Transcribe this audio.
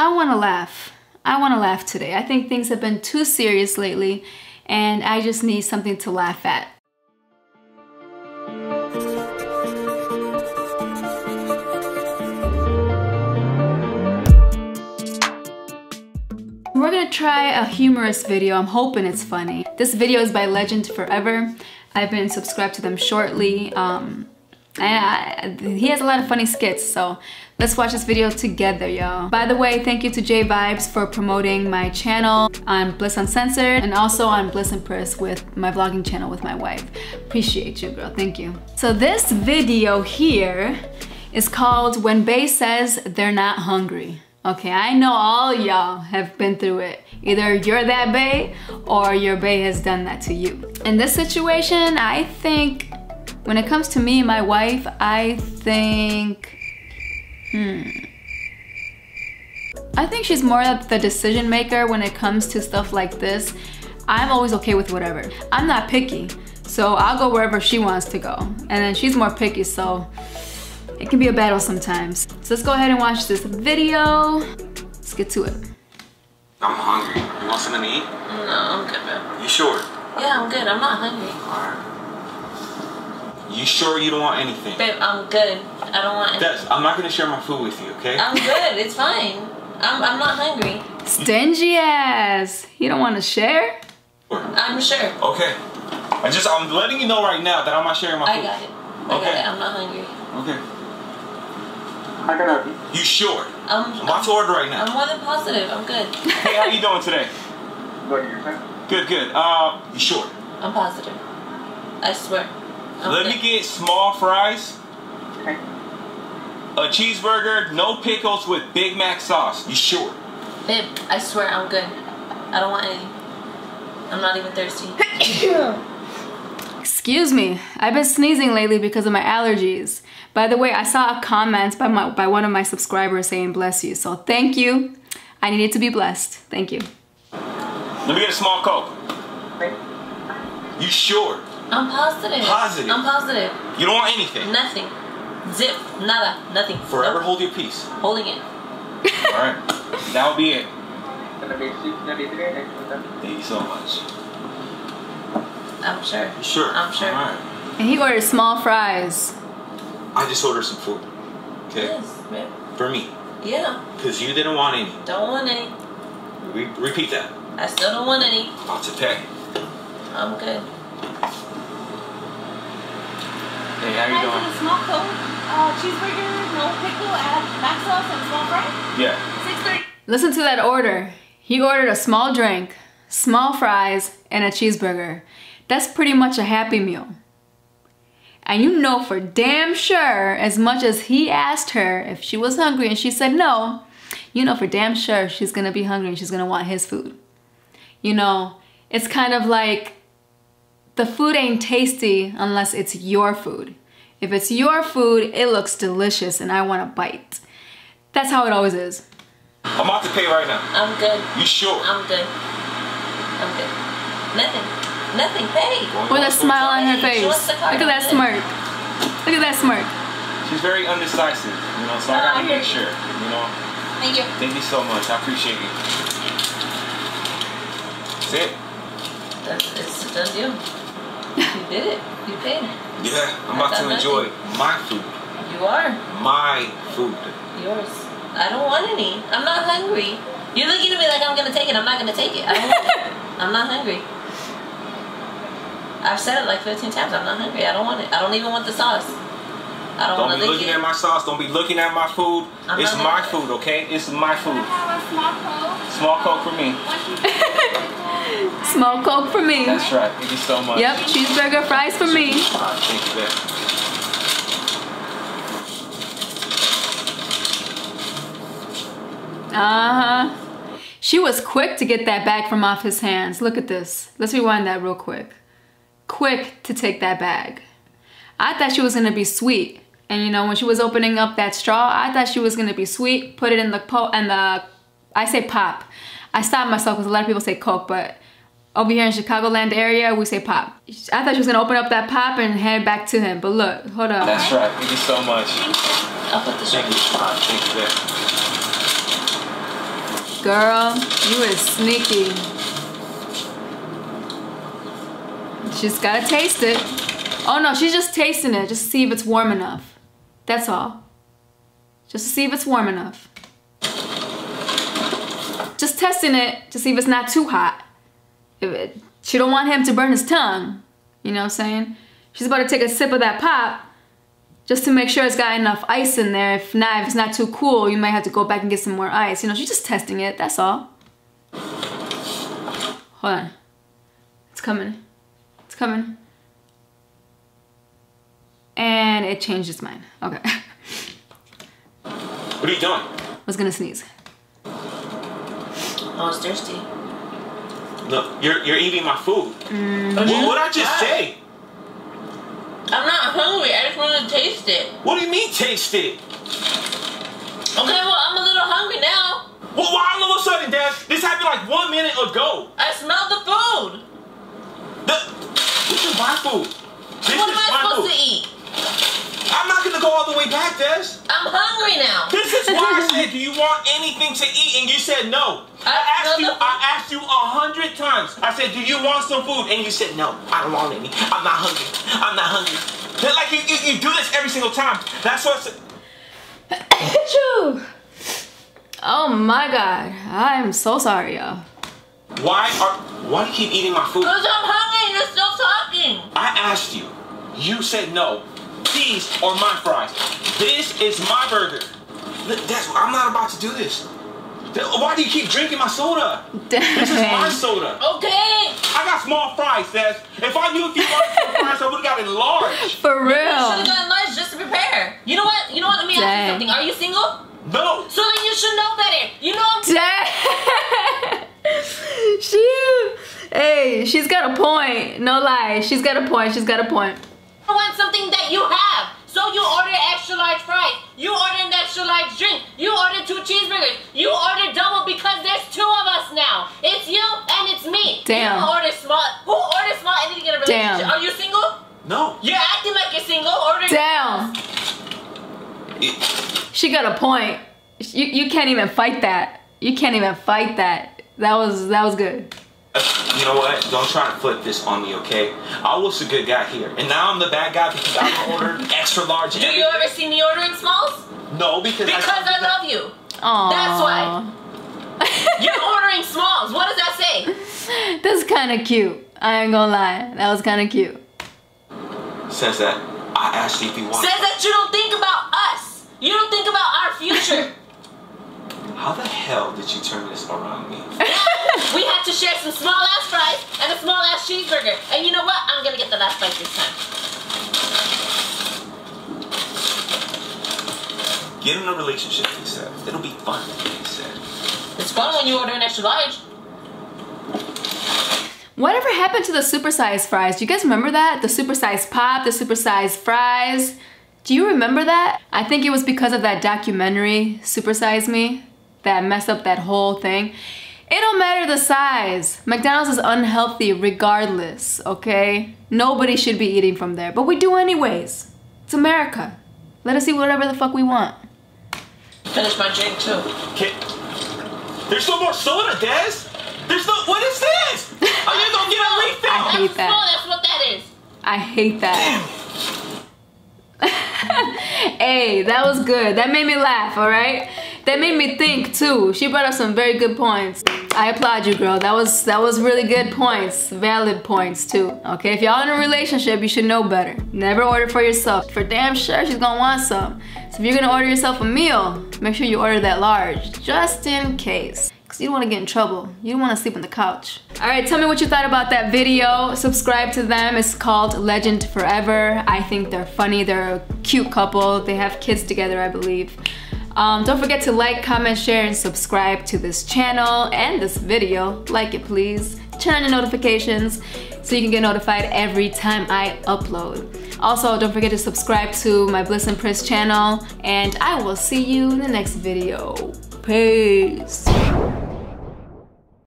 I want to laugh. I want to laugh today. I think things have been too serious lately and I just need something to laugh at. We're gonna try a humorous video. I'm hoping it's funny. This video is by Legend Forever. I've been subscribed to them shortly. Um, and I, he has a lot of funny skits, so let's watch this video together, y'all. By the way, thank you to J Vibes for promoting my channel on Bliss Uncensored and also on Bliss Priss with my vlogging channel with my wife. Appreciate you, girl. Thank you. So this video here is called When Bae Says They're Not Hungry. Okay, I know all y'all have been through it. Either you're that bae or your bae has done that to you. In this situation, I think when it comes to me and my wife, I think, hmm. I think she's more of the decision maker when it comes to stuff like this. I'm always okay with whatever. I'm not picky, so I'll go wherever she wants to go. And then she's more picky, so it can be a battle sometimes. So let's go ahead and watch this video. Let's get to it. I'm hungry. You want something to eat? No, I'm good, man. You sure? Yeah, I'm good. I'm not hungry. Alright. You sure you don't want anything? Babe, I'm good. I don't want anything. That's, I'm not gonna share my food with you, okay? I'm good. It's fine. I'm, I'm not hungry. Stingy ass. You don't want to share? I'm sure. Okay. I just, I'm letting you know right now that I'm not sharing my food. I got it. I Okay. got it. I'm not hungry. Okay. I can help you. You sure? I'm, I'm about to order right now. I'm more than positive. I'm good. Hey, how you doing today? What are you saying? Good, good. Uh, you sure? I'm positive. I swear. I'm Let me get small fries, Okay. a cheeseburger, no pickles with Big Mac sauce. You sure? Babe, I swear I'm good. I don't want any. I'm not even thirsty. Excuse me, I've been sneezing lately because of my allergies. By the way, I saw a comment by, my, by one of my subscribers saying bless you, so thank you. I needed to be blessed. Thank you. Let me get a small Coke. Okay. You sure? I'm positive. Positive? I'm positive. You don't want anything? Nothing. Zip. Nada. Nothing. Forever Nope. hold your peace. Holding it. Alright. That'll be it. Gonna be six thirty-three next to Thank you so much. I'm sure. Sure? I'm sure. Alright. And he ordered small fries. I just ordered some food. Okay? Yes, babe. For me. Yeah. Because you didn't want any. Don't want any. Re- repeat that. I still don't want any. About to pay. I'm good. Hey, how you doing? small coke, uh, cheeseburger, no pickle, add mac sauce and small fry. Yeah. Six thirty. Listen to that order. He ordered a small drink, small fries, and a cheeseburger. That's pretty much a happy meal. And you know for damn sure, as much as he asked her if she was hungry and she said no, you know for damn sure she's gonna be hungry and she's gonna want his food. You know, it's kind of like the food ain't tasty unless it's your food. If it's your food, it looks delicious and I want a bite. That's how it always is. I'm about to pay right now. I'm good. You sure? I'm good. I'm good. Nothing. Nothing. Pay. With a smile on her face. Look us the card. at that smirk. Look at that smirk. She's very undecisive, you know, so I gotta I make you. sure, you know. Thank you. Thank you so much. I appreciate you. That's it. That's, it's a done deal. You did it. You paid. Yeah, I'm I about to thought enjoy my food. You are. My food. Yours. I don't want any. I'm not hungry. You're looking at me like I'm gonna take it. I'm not gonna take it. I don't want it. I'm not hungry. I've said it like 15 times. I'm not hungry. I don't want it. I don't even want the sauce. I don't, Don't want be to lick looking it. at my sauce. Don't be looking at my food. I'm it's my food, okay? It's my Can I food. Small coke? For me. One cheeseburger, pickle, Small Coke for me. That's right. Thank you so much. Yep, cheeseburger, fries for me. Right, thank you, babe. Uh-huh. She was quick to get that bag from off his hands. Look at this. Let's rewind that real quick. Quick to take that bag. I thought she was gonna be sweet. And you know, when she was opening up that straw, I thought she was gonna be sweet, put it in the po and the I say pop. I stop myself because a lot of people say Coke, but over here in Chicagoland area, we say pop. I thought she was gonna open up that pop and hand it back to him, but look, hold on. That's right. Thank you so much. I'll put the Thank sugar. you. All right, thank you, babe. Girl, you is sneaky. She's gotta taste it. Oh no, she's just tasting it just to see if it's warm enough. That's all. Just to see if it's warm enough. Just testing it to see if it's not too hot. If it, she don't want him to burn his tongue. You know what I'm saying? She's about to take a sip of that pop just to make sure it's got enough ice in there. If not, if it's not too cool, you might have to go back and get some more ice. You know, she's just testing it, that's all. Hold on. It's coming. It's coming. And it changed its mind. Okay. What are you doing? I was gonna sneeze. I was thirsty. No, you're you're eating my food. Mm-hmm. What what I just say? I'm not hungry. I just want to taste it. What do you mean taste it? Okay, well, I'm a little hungry now. Well, why all of a sudden, Dad? This happened like one minute ago. I smelled the food. The, this is my food. This what is am I my supposed food. to eat? I'm not gonna go all the way back, Des. I'm hungry now. This is why I said, do you want anything to eat? And you said no. I, I asked you. I asked you a hundred times. I said, do you want some food? And you said no. I don't want any. I'm not hungry. I'm not hungry. They're Like you, you, you do this every single time. That's what. I said. Achoo! Oh my god. I'm so sorry, y'all. Why are? Why do you keep eating my food? Because I'm hungry and you're still talking. I asked you. You said no. These are my fries. This is my burger. Look, That's, I'm not about to do this. Why do you keep drinking my soda? This is my soda. Okay. I got small fries, Des. If I knew if you wanted small fries, I would have got it large. For You should have real. gotten lunch just to prepare. You know what? You know what? Let me ask you something. Are you single? No. So then you should know better. You know I'm Dang. she, hey, she's got a point. No lie, she's got a point. She's got a point. I want something that you have. So you order extra large fries. You order an extra large drink. You order two cheeseburgers. You order double because there's two of us now. It's you and it's me. Damn. You order small. Who orders small and didn't get a Damn. Are you single? No. You're acting like you're single. Order. Damn, she got a point. You you can't even fight that. You can't even fight that. That was that was good. You know what? Don't try to flip this on me, okay? I was a good guy here, and now I'm the bad guy because I ordered extra large. Do you ever see me ordering smalls? No, because Because I love you. Aww. That's why. You're ordering smalls. What does that say? That's kind of cute. I ain't gonna lie. That was kind of cute. says that I asked you if you want. Says that you don't think about us. You don't think about our future. How the hell did you turn this around me? We had to share some small ass fries and a small ass cheeseburger. And you know what? I'm gonna get the last bite this time. Get in a relationship, he said. It'll be fun, he said. It's fun when you order an extra large. Whatever happened to the supersized fries? Do you guys remember that? The supersized pop, the supersized fries. Do you remember that? I think it was because of that documentary, Supersize Me, that messed up that whole thing. It don't matter the size. McDonald's is unhealthy regardless, okay? Nobody should be eating from there, but we do anyways. It's America. Let us eat whatever the fuck we want. Finish my drink too. Kid, there's no more soda, Des. There's no. What is this? Are you gonna get a refill? I hate That's that. small, that's what that is. I hate that. hey, that was good. That made me laugh, alright? That made me think too. She brought up some very good points. I applaud you, girl. That was that was really good points. Valid points too. Okay, if y'all in a relationship, you should know better. Never order for yourself. For damn sure she's gonna want some. So if you're gonna order yourself a meal, make sure you order that large. Just in case. Cause you don't wanna get in trouble. You don't wanna sleep on the couch. Alright, tell me what you thought about that video. Subscribe to them. It's called Legend Forever. I think they're funny. They're a cute couple. They have kids together, I believe. Um, don't forget to like, comment, share, and subscribe to this channel and this video. Like it, please. Turn on the notifications so you can get notified every time I upload. Also, don't forget to subscribe to my Bliss and Priss channel, and I will see you in the next video. Peace.